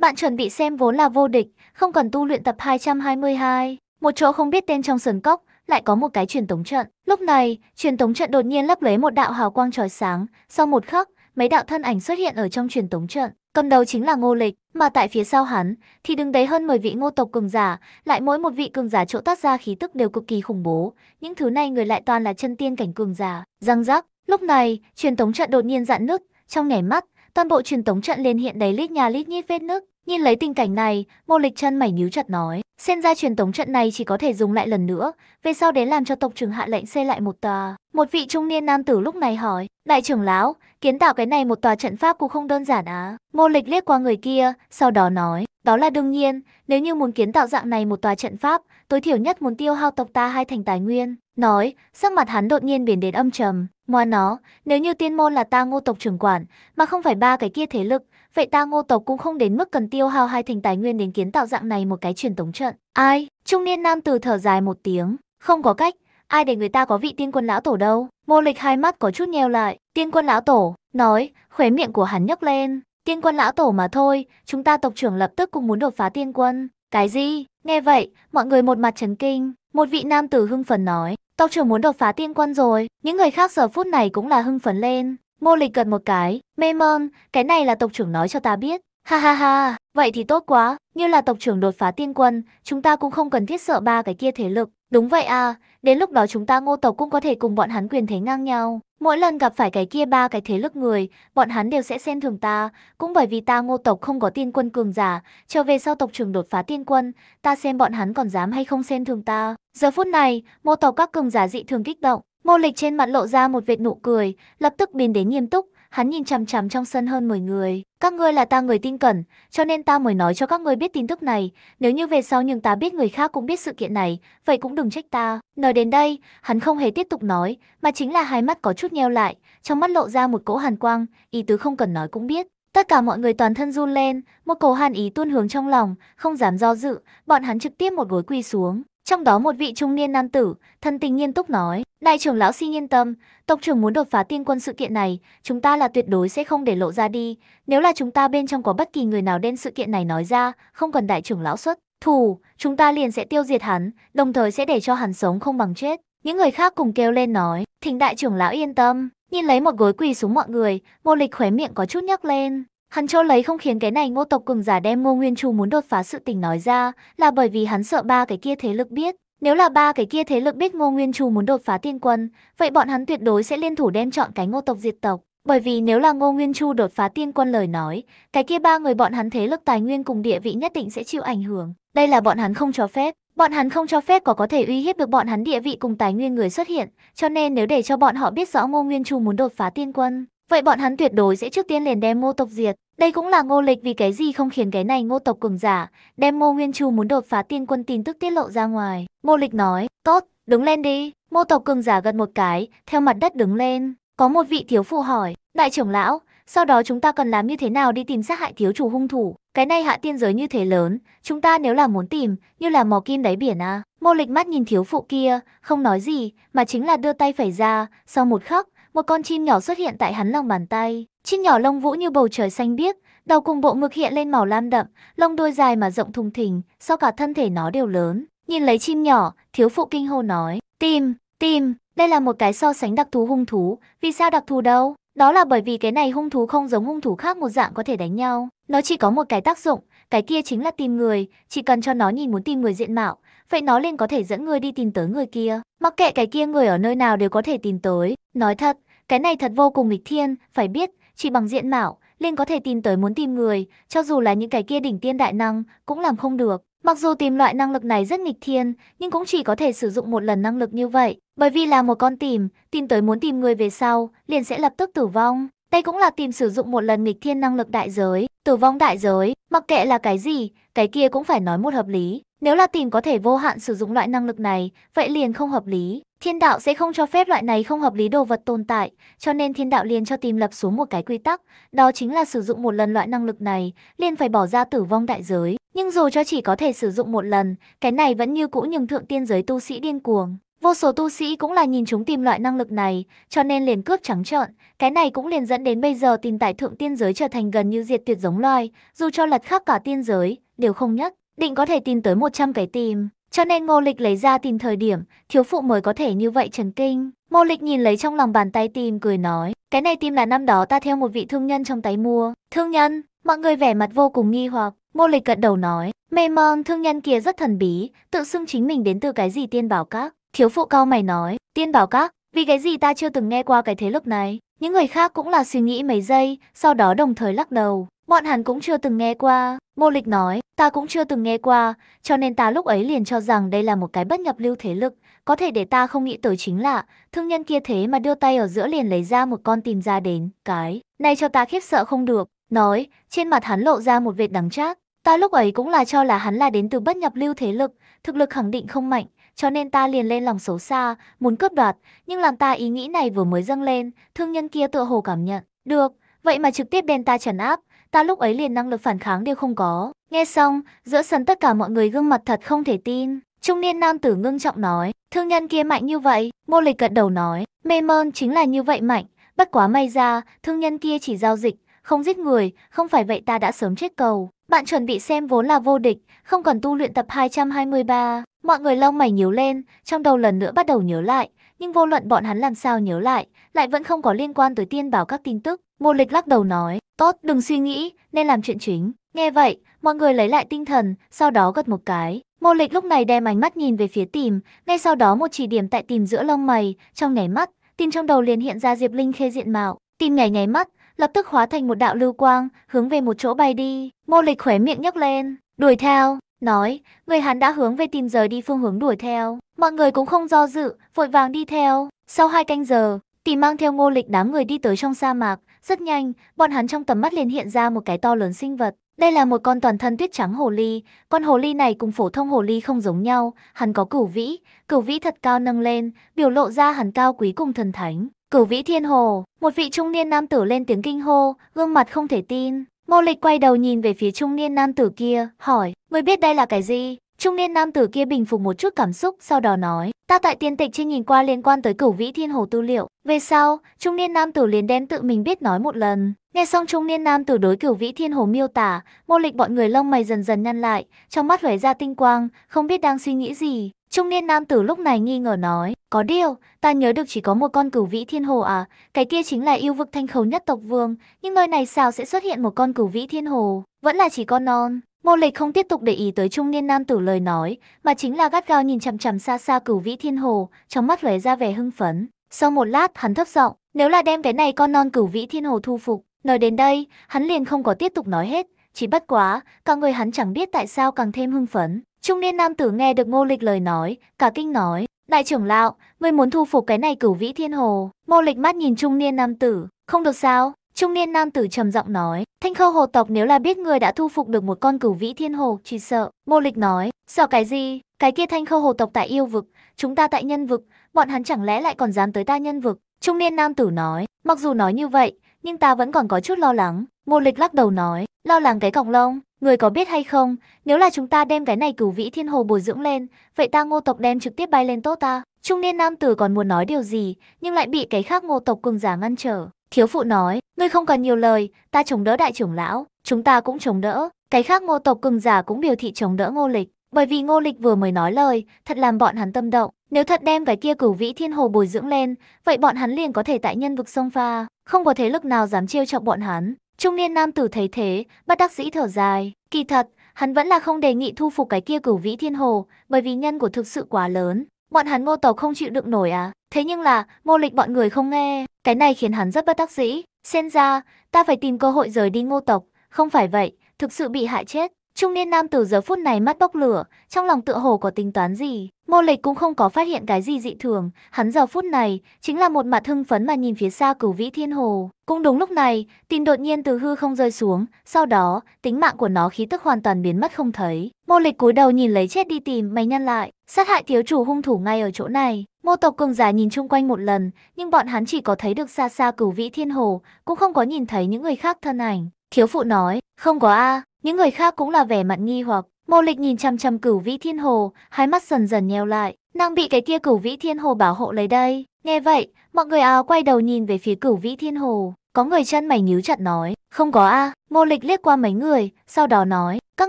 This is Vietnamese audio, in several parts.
Bạn chuẩn bị xem vốn là vô địch, không cần tu luyện tập 222. Một chỗ không biết tên trong sườn cốc, lại có một cái truyền tống trận. Lúc này, truyền tống trận đột nhiên lấp lấy một đạo hào quang chói sáng, sau một khắc, mấy đạo thân ảnh xuất hiện ở trong truyền tống trận. Cầm đầu chính là Ngô Lịch, mà tại phía sau hắn thì đứng đấy hơn 10 vị Ngô tộc cường giả, lại mỗi một vị cường giả chỗ tác ra khí tức đều cực kỳ khủng bố. Những thứ này người lại toàn là chân tiên cảnh cường giả. Răng rắc, lúc này, truyền tống trận đột nhiên dạn nứt, trong nhảy mắt, toàn bộ truyền tống trận liền hiện đầy lít nhà lít nhít vết nứt. Nhìn lấy tình cảnh này, Ngô Lịch chân mày nhíu chặt nói, xem ra truyền tống trận này chỉ có thể dùng lại lần nữa, về sau đến làm cho tộc trưởng hạ lệnh xây lại một tòa. Một vị trung niên nam tử lúc này hỏi, đại trưởng lão, kiến tạo cái này một tòa trận pháp cũng không đơn giản á. Ngô Lịch liếc qua người kia, sau đó nói, đó là đương nhiên, nếu như muốn kiến tạo dạng này một tòa trận pháp, tối thiểu nhất muốn tiêu hao tộc ta hai thành tài nguyên. Nói, sắc mặt hắn đột nhiên biến đến âm trầm, Moa nó, nếu như tiên môn là ta ngô tộc trưởng quản, mà không phải ba cái kia thế lực, vậy ta ngô tộc cũng không đến mức cần tiêu hao hai thành tài nguyên đến kiến tạo dạng này một cái truyền tống trận. Ai? Trung niên nam từ thở dài một tiếng, không có cách, ai để người ta có vị tiên quân lão tổ đâu. mô lịch hai mắt có chút nheo lại, tiên quân lão tổ, nói, khóe miệng của hắn nhấc lên. Tiên quân lão tổ mà thôi, chúng ta tộc trưởng lập tức cũng muốn đột phá tiên quân. Cái gì? Nghe vậy, mọi người một mặt chấn kinh. Một vị nam tử hưng phấn nói, tộc trưởng muốn đột phá tiên quân rồi. Những người khác giờ phút này cũng là hưng phấn lên. Ngô lịch gật một cái, mê mơn, cái này là tộc trưởng nói cho ta biết. Ha ha ha, vậy thì tốt quá, như là tộc trưởng đột phá tiên quân, chúng ta cũng không cần thiết sợ ba cái kia thế lực. Đúng vậy à, đến lúc đó chúng ta ngô tộc cũng có thể cùng bọn hắn quyền thế ngang nhau. Mỗi lần gặp phải cái kia ba cái thế lực người, bọn hắn đều sẽ xem thường ta, cũng bởi vì ta ngô tộc không có tiên quân cường giả, trở về sau tộc trưởng đột phá tiên quân, ta xem bọn hắn còn dám hay không xem thường ta. Giờ phút này, ngô tộc các cường giả dị thường kích động, ngô lịch trên mặt lộ ra một vệt nụ cười, lập tức biến đến nghiêm túc, hắn nhìn chằm chằm trong sân hơn 10 người. Các ngươi là ta người tin cẩn, cho nên ta mới nói cho các ngươi biết tin tức này. Nếu như về sau nhưng ta biết người khác cũng biết sự kiện này, vậy cũng đừng trách ta. Nói đến đây, hắn không hề tiếp tục nói, mà chính là hai mắt có chút nheo lại, trong mắt lộ ra một cỗ hàn quang, ý tứ không cần nói cũng biết. Tất cả mọi người toàn thân run lên, một cổ hàn ý tuôn hướng trong lòng, không dám do dự, bọn hắn trực tiếp một gối quỳ xuống. Trong đó một vị trung niên nam tử, thân tình nghiêm túc nói, đại trưởng lão xin yên tâm, tộc trưởng muốn đột phá tiên quân sự kiện này, chúng ta là tuyệt đối sẽ không để lộ ra đi. Nếu là chúng ta bên trong có bất kỳ người nào đem sự kiện này nói ra, không cần đại trưởng lão xuất thủ, chúng ta liền sẽ tiêu diệt hắn, đồng thời sẽ để cho hắn sống không bằng chết. Những người khác cùng kêu lên nói, thỉnh đại trưởng lão yên tâm, nhìn lấy một gối quỳ xuống mọi người, ngô lịch khóe miệng có chút nhắc lên. Hắn cho lấy không khiến cái này ngô tộc cường giả đem ngô nguyên chu muốn đột phá sự tình nói ra, là bởi vì hắn sợ ba cái kia thế lực biết. Nếu là ba cái kia thế lực biết ngô nguyên chu muốn đột phá tiên quân, vậy bọn hắn tuyệt đối sẽ liên thủ đem chọn cái ngô tộc diệt tộc. Bởi vì nếu là Ngô Nguyên Chu đột phá tiên quân lời nói, cái kia ba người bọn hắn thế lực tài nguyên cùng địa vị nhất định sẽ chịu ảnh hưởng. Đây là bọn hắn không cho phép. Bọn hắn không cho phép có có thể uy hiếp được bọn hắn địa vị cùng tài nguyên người xuất hiện, cho nên nếu để cho bọn họ biết rõ Ngô Nguyên Chu muốn đột phá tiên quân, vậy bọn hắn tuyệt đối sẽ trước tiên liền đem Ngô tộc diệt. Đây cũng là Ngô Lịch vì cái gì không khiến cái này Ngô tộc cường giả đem Ngô Nguyên Chu muốn đột phá tiên quân tin tức tiết lộ ra ngoài. Ngô Lịch nói, "Tốt, đứng lên đi." Ngô tộc cường giả gật một cái, theo mặt đất đứng lên. Có một vị thiếu phụ hỏi, "Đại trưởng lão, sau đó chúng ta cần làm như thế nào đi tìm sát hại thiếu chủ hung thủ? Cái này hạ tiên giới như thế lớn, chúng ta nếu là muốn tìm, như là mò kim đáy biển à?" Ngô Lịch mắt nhìn thiếu phụ kia, không nói gì, mà chính là đưa tay phải ra, sau một khắc, một con chim nhỏ xuất hiện tại hắn lòng bàn tay. Chim nhỏ lông vũ như bầu trời xanh biếc, đầu cùng bộ ngực hiện lên màu lam đậm, lông đuôi dài mà rộng thùng thình, sau cả thân thể nó đều lớn. Nhìn lấy chim nhỏ, thiếu phụ kinh hô nói, tim, tim, đây là một cái so sánh đặc thú hung thú, vì sao đặc thù đâu? Đó là bởi vì cái này hung thú không giống hung thú khác một dạng có thể đánh nhau, nó chỉ có một cái tác dụng, cái kia chính là tìm người, chỉ cần cho nó nhìn muốn tìm người diện mạo, vậy nó liền có thể dẫn ngươi đi tìm tới người kia, mặc kệ cái kia người ở nơi nào đều có thể tìm tới. Nói thật, cái này thật vô cùng nghịch thiên, phải biết, chỉ bằng diện mạo, liền có thể tìm tới muốn tìm người, cho dù là những cái kia đỉnh tiên đại năng, cũng làm không được. Mặc dù tìm loại năng lực này rất nghịch thiên, nhưng cũng chỉ có thể sử dụng một lần năng lực như vậy, bởi vì là một con tìm, tìm tới muốn tìm người về sau, liền sẽ lập tức tử vong. Đây cũng là tìm sử dụng một lần nghịch thiên năng lực đại giới, tử vong đại giới, mặc kệ là cái gì, cái kia cũng phải nói một hợp lý. Nếu là tìm có thể vô hạn sử dụng loại năng lực này, vậy liền không hợp lý. Thiên đạo sẽ không cho phép loại này không hợp lý đồ vật tồn tại, cho nên thiên đạo liền cho tìm lập xuống một cái quy tắc, đó chính là sử dụng một lần loại năng lực này, liền phải bỏ ra tử vong đại giới. Nhưng dù cho chỉ có thể sử dụng một lần, cái này vẫn như cũ nhường thượng tiên giới tu sĩ điên cuồng. Vô số tu sĩ cũng là nhìn chúng tìm loại năng lực này, cho nên liền cướp trắng trợn. Cái này cũng liền dẫn đến bây giờ tìm tại thượng tiên giới trở thành gần như diệt tuyệt giống loài, dù cho lật khắp cả tiên giới, đều không nhất, định có thể tìm tới 100 cái tìm. Cho nên ngô lịch lấy ra tìm thời điểm, thiếu phụ mới có thể như vậy chấn kinh. Ngô lịch nhìn lấy trong lòng bàn tay tìm cười nói, cái này tìm là năm đó ta theo một vị thương nhân trong tay mua. Thương nhân, mọi người vẻ mặt vô cùng nghi hoặc. Ngô lịch gật đầu nói, mê mơn thương nhân kia rất thần bí, tự xưng chính mình đến từ cái gì tiên bảo các. Thiếu phụ cao mày nói, tiên bảo các, vì cái gì ta chưa từng nghe qua cái thế lực này. Những người khác cũng là suy nghĩ mấy giây, sau đó đồng thời lắc đầu. Bọn hắn cũng chưa từng nghe qua. Ngô Lịch nói, ta cũng chưa từng nghe qua, cho nên ta lúc ấy liền cho rằng đây là một cái bất nhập lưu thế lực. Có thể để ta không nghĩ tới chính là, thương nhân kia thế mà đưa tay ở giữa liền lấy ra một con tìm ra đến, cái. Này cho ta khiếp sợ không được. Nói, trên mặt hắn lộ ra một vệt đắng chát. Ta lúc ấy cũng là cho là hắn là đến từ bất nhập lưu thế lực, thực lực khẳng định không mạnh, cho nên ta liền lên lòng xấu xa, muốn cướp đoạt, nhưng làm ta ý nghĩ này vừa mới dâng lên, thương nhân kia tựa hồ cảm nhận, được, vậy mà trực tiếp đem ta trần áp, ta lúc ấy liền năng lực phản kháng đều không có. Nghe xong, giữa sân tất cả mọi người gương mặt thật không thể tin. Trung niên nam tử ngưng trọng nói, thương nhân kia mạnh như vậy, Ngô Lịch gật đầu nói, mê mơn chính là như vậy mạnh, bất quá may ra, thương nhân kia chỉ giao dịch, không giết người, không phải vậy ta đã sớm chết cầu. Bạn chuẩn bị xem vốn là vô địch, không cần tu luyện tập 223. Mọi người lông mày nhíu lên, trong đầu lần nữa bắt đầu nhớ lại, nhưng vô luận bọn hắn làm sao nhớ lại, lại vẫn không có liên quan tới tiên bảo các tin tức. Ngô Lịch lắc đầu nói, tốt, đừng suy nghĩ, nên làm chuyện chính. Nghe vậy, mọi người lấy lại tinh thần, sau đó gật một cái. Ngô Lịch lúc này đem ánh mắt nhìn về phía tìm, ngay sau đó một chỉ điểm tại tìm giữa lông mày, trong nháy mắt, tìm trong đầu liền hiện ra Diệp Linh khê diện mạo. Tìm nhảy nháy mắt, lập tức hóa thành một đạo lưu quang, hướng về một chỗ bay đi. Ngô Lịch khóe miệng nhấc lên, đuổi theo, nói, người hắn đã hướng về tìm rời đi phương hướng đuổi theo. Mọi người cũng không do dự, vội vàng đi theo. Sau hai canh giờ, tìm mang theo Ngô Lịch đám người đi tới trong sa mạc, rất nhanh, bọn hắn trong tầm mắt liền hiện ra một cái to lớn sinh vật. Đây là một con toàn thân tuyết trắng hồ ly, con hồ ly này cùng phổ thông hồ ly không giống nhau, hắn có cửu vĩ, cửu vĩ thật cao nâng lên, biểu lộ ra hắn cao quý cùng thần thánh. Cửu vĩ thiên hồ, một vị trung niên nam tử lên tiếng kinh hô, gương mặt không thể tin. Ngô Lịch quay đầu nhìn về phía trung niên nam tử kia, hỏi, mới biết đây là cái gì? Trung niên nam tử kia bình phục một chút cảm xúc, sau đó nói, ta tại tiên tịch trên nhìn qua liên quan tới cửu vĩ thiên hồ tư liệu. Về sau, trung niên nam tử liền đem tự mình biết nói một lần. Nghe xong trung niên nam tử đối cửu vĩ thiên hồ miêu tả, mô Lịch bọn người lông mày dần dần nhăn lại, trong mắt lóe ra tinh quang, không biết đang suy nghĩ gì. Trung niên nam tử lúc này nghi ngờ nói, có điều, ta nhớ được chỉ có một con cửu vĩ thiên hồ à, cái kia chính là yêu vực thanh khấu nhất tộc vương, nhưng nơi này sao sẽ xuất hiện một con cửu vĩ thiên hồ, vẫn là chỉ con non. Ngô Lịch không tiếp tục để ý tới trung niên nam tử lời nói, mà chính là gắt gao nhìn chằm chằm xa xa cửu vĩ thiên hồ, trong mắt lóe ra vẻ hưng phấn. Sau một lát, hắn thấp giọng, nếu là đem cái này con non cửu vĩ thiên hồ thu phục, nói đến đây, hắn liền không có tiếp tục nói hết, chỉ bất quá, cả người hắn chẳng biết tại sao càng thêm hưng phấn. Trung niên nam tử nghe được Ngô Lịch lời nói, cả kinh nói, đại trưởng lão, ngươi muốn thu phục cái này cửu vĩ thiên hồ. Ngô Lịch mắt nhìn trung niên nam tử, không được sao? Trung niên nam tử trầm giọng nói, thanh khâu hồ tộc nếu là biết người đã thu phục được một con cửu vĩ thiên hồ, chỉ sợ. Ngô Lịch nói, sợ cái gì? Cái kia thanh khâu hồ tộc tại yêu vực, chúng ta tại nhân vực, bọn hắn chẳng lẽ lại còn dám tới ta nhân vực? Trung niên nam tử nói, mặc dù nói như vậy, nhưng ta vẫn còn có chút lo lắng. Ngô Lịch lắc đầu nói, lo lắng cái cọc lông, người có biết hay không, nếu là chúng ta đem cái này cửu vĩ thiên hồ bồi dưỡng lên, vậy ta ngô tộc đem trực tiếp bay lên tốt ta. Trung niên nam tử còn muốn nói điều gì, nhưng lại bị cái khác ngô tộc cường giả ngăn trở. Thiếu phụ nói, ngươi không cần nhiều lời, ta chống đỡ đại trưởng lão, chúng ta cũng chống đỡ. Cái khác ngô tộc cường giả cũng biểu thị chống đỡ ngô lịch, bởi vì ngô lịch vừa mới nói lời, thật làm bọn hắn tâm động. Nếu thật đem cái kia cửu vĩ thiên hồ bồi dưỡng lên, vậy bọn hắn liền có thể tại nhân vực sông pha, không có thế lực nào dám trêu chọc bọn hắn. Trung niên nam tử thấy thế, bất đắc dĩ thở dài. Kỳ thật, hắn vẫn là không đề nghị thu phục cái kia cửu vĩ thiên hồ, bởi vì nhân của thực sự quá lớn. Bọn hắn ngô tộc không chịu đựng nổi à? Thế nhưng là, ngô lịch bọn người không nghe. Cái này khiến hắn rất bất đắc dĩ. Xem ra, ta phải tìm cơ hội rời đi ngô tộc. Không phải vậy, thực sự bị hại chết. Trung niên nam tử giờ phút này mắt bốc lửa, trong lòng tựa hồ có tính toán gì. Ngô Lịch cũng không có phát hiện cái gì dị thường, hắn giờ phút này chính là một mặt hưng phấn mà nhìn phía xa Cửu Vĩ Thiên Hồ. Cũng đúng lúc này, tin đột nhiên từ hư không rơi xuống, sau đó, tính mạng của nó khí tức hoàn toàn biến mất không thấy. Ngô Lịch cúi đầu nhìn lấy chết đi tìm, mày nhăn lại, sát hại thiếu chủ hung thủ ngay ở chỗ này. Mô tộc cường giả nhìn chung quanh một lần, nhưng bọn hắn chỉ có thấy được xa xa Cửu Vĩ Thiên Hồ, cũng không có nhìn thấy những người khác thân ảnh. Thiếu phụ nói, không có a, những người khác cũng là vẻ mặt nghi hoặc. Mô Lịch nhìn chăm chăm Cửu Vĩ Thiên Hồ, hai mắt dần dần nheo lại. nàng bị cái kia cửu vĩ thiên hồ bảo hộ lấy đây. Nghe vậy, mọi người áo quay đầu nhìn về phía cửu vĩ thiên hồ. Có người chân mày nhíu chặt nói, không có a. Mô Lịch liếc qua mấy người, sau đó nói, các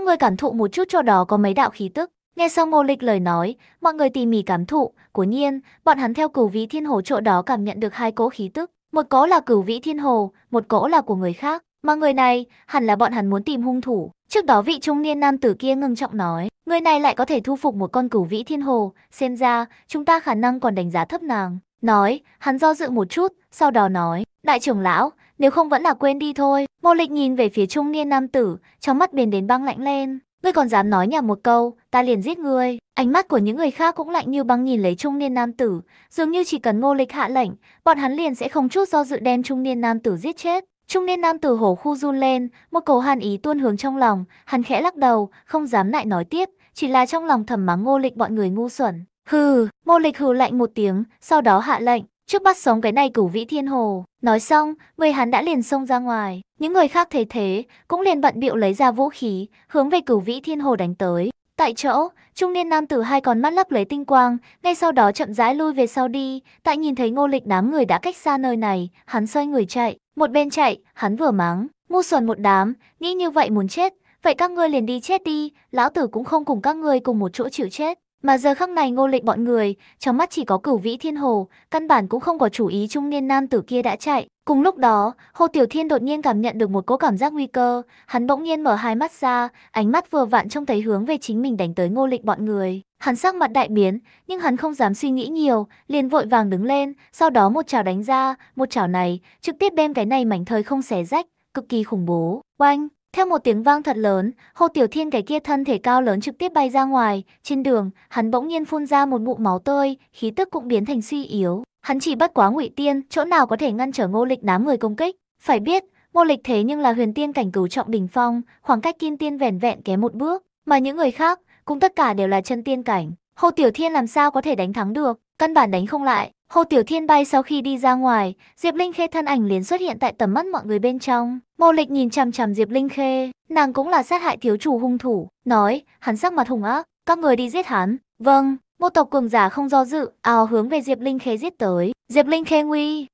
ngươi cảm thụ một chút cho đó có mấy đạo khí tức. Nghe xong Ngô Lịch lời nói, mọi người tỉ mỉ cảm thụ, Cố nhiên, bọn hắn theo cửu vĩ thiên hồ chỗ đó cảm nhận được hai cỗ khí tức. Một cỗ là cửu vĩ thiên hồ, một cỗ là của người khác. Mà người này, hẳn là bọn hắn muốn tìm hung thủ. Trước đó vị trung niên nam tử kia ngưng trọng nói, người này lại có thể thu phục một con cửu vĩ thiên hồ, xem ra, chúng ta khả năng còn đánh giá thấp nàng. Nói, hắn do dự một chút, sau đó nói, đại trưởng lão, nếu không vẫn là quên đi thôi. Ngô Lịch nhìn về phía trung niên nam tử, trong mắt biến đến băng lạnh lên. Ngươi còn dám nói nhảm một câu, ta liền giết ngươi. Ánh mắt của những người khác cũng lạnh như băng nhìn lấy trung niên nam tử, dường như chỉ cần Ngô Lịch hạ lệnh, bọn hắn liền sẽ không chút do dự đem trung niên nam tử giết chết. Trung niên nam tử hổ khu run lên, một cầu hàn ý tuôn hướng trong lòng, hắn khẽ lắc đầu, không dám lại nói tiếp, chỉ là trong lòng thầm mắng Ngô Lịch bọn người ngu xuẩn. Hừ, Ngô Lịch hừ lạnh một tiếng, sau đó hạ lệnh, trước bắt sống cái này cửu vĩ thiên hồ. Nói xong, người hắn đã liền xông ra ngoài. Những người khác thấy thế, cũng liền bận bịu lấy ra vũ khí, hướng về cửu vĩ thiên hồ đánh tới. Tại chỗ, trung niên nam tử hai con mắt lấp lấy tinh quang, ngay sau đó chậm rãi lui về sau đi, tại nhìn thấy ngô lịch đám người đã cách xa nơi này, hắn xoay người chạy, một bên chạy, hắn vừa mắng, ngu xuẩn một đám, nghĩ như vậy muốn chết, vậy các ngươi liền đi chết đi, lão tử cũng không cùng các ngươi cùng một chỗ chịu chết. Mà giờ khắc này ngô lịch bọn người, trong mắt chỉ có cửu vĩ thiên hồ, căn bản cũng không có chủ ý trung niên nam tử kia đã chạy. Cùng lúc đó, Hồ Tiểu Thiên đột nhiên cảm nhận được một cỗ cảm giác nguy cơ, hắn bỗng nhiên mở hai mắt ra, ánh mắt vừa vặn trông thấy hướng về chính mình đánh tới ngô lịch bọn người. Hắn sắc mặt đại biến, nhưng hắn không dám suy nghĩ nhiều, liền vội vàng đứng lên, sau đó một chảo đánh ra, một chảo này, trực tiếp đem cái này mảnh thời không xé rách, cực kỳ khủng bố. Oanh! Theo một tiếng vang thật lớn, Hồ Tiểu Thiên cái kia thân thể cao lớn trực tiếp bay ra ngoài, trên đường, hắn bỗng nhiên phun ra một ngụm máu tươi, khí tức cũng biến thành suy yếu. Hắn chỉ bất quá ngụy tiên, chỗ nào có thể ngăn trở Ngô Lịch đám người công kích? Phải biết, Ngô Lịch thế nhưng là huyền tiên cảnh cửu trọng đỉnh phong, khoảng cách kim tiên vẻn vẹn kém một bước, mà những người khác cũng tất cả đều là chân tiên cảnh. Hồ Tiểu Thiên làm sao có thể đánh thắng được, căn bản đánh không lại. Hồ Tiểu Thiên bay sau khi đi ra ngoài, Diệp Linh Khê thân ảnh liền xuất hiện tại tầm mắt mọi người bên trong. Mô Lịch nhìn chằm chằm Diệp Linh Khê, nàng cũng là sát hại thiếu chủ hung thủ, nói, hắn sắc mặt hùng ác, các người đi giết hắn. Vâng, một tộc cường giả không do dự, ào hướng về Diệp Linh Khê giết tới. Diệp Linh Khê nguy,